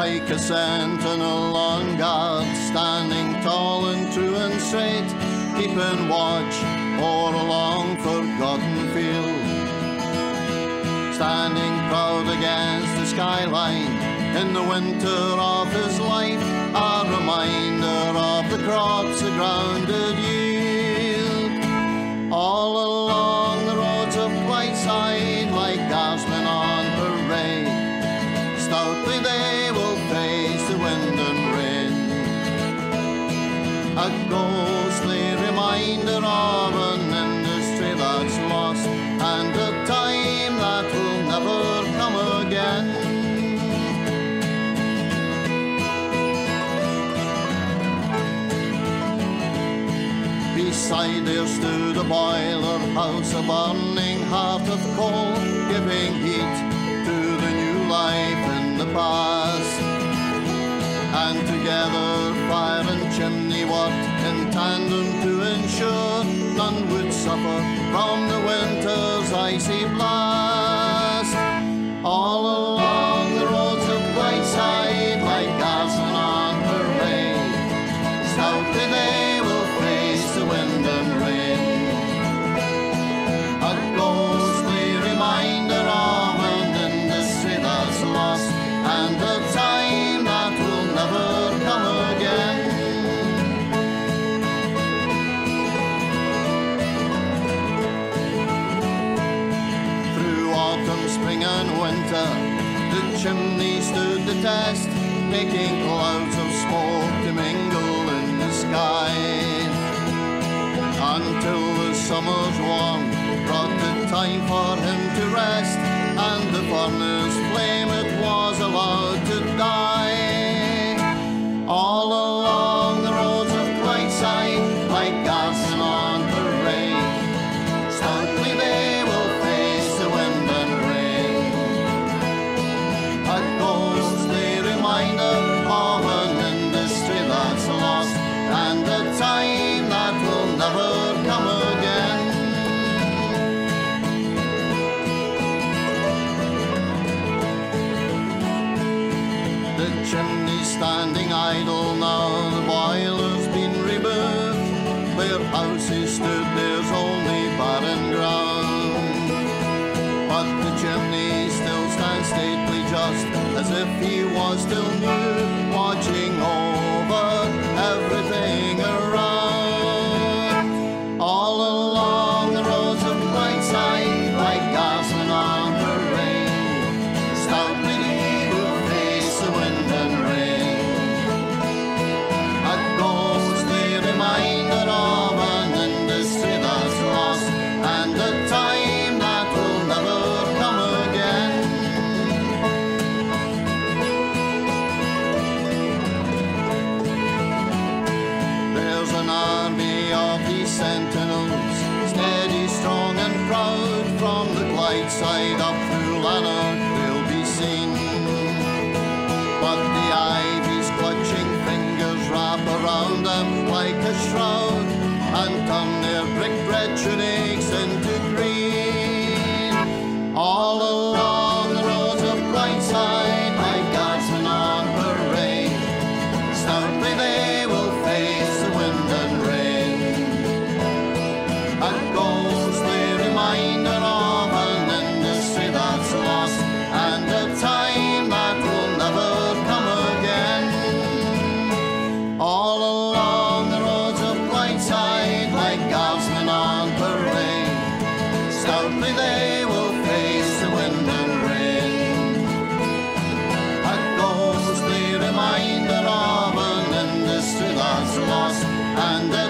like a sentinel on guard, standing tall and true and straight, keeping watch o'er a long forgotten field. Standing proud against the skyline in the winter of his life, a reminder of the crops the ground did yield. A ghostly reminder of an industry that's lost and a time that will never come again. Beside there stood a boiler house, a burning heart of coal, giving heat to the new life in the past. And together fire and chimney worked in tandem to ensure none would suffer from the winter's icy blast. The chimney stood the test, making clouds of smoke to mingle in the sky. Until the summer's warm brought the time for him to rest, and the furnace flame it was allowed to die. Chimney standing idle now, the boiler's been removed. Where houses stood, there's only barren ground. But the chimney still stands stately, just as if he was still new, watching sentinels, steady, strong, and proud. From the Clydeside up through Lanark, they'll be seen. But the ivy's clutching fingers wrap around them like a shroud and turn their brick red tunics into green. All stoutly they will face the wind and rain. A ghostly reminder of an industry that's lost and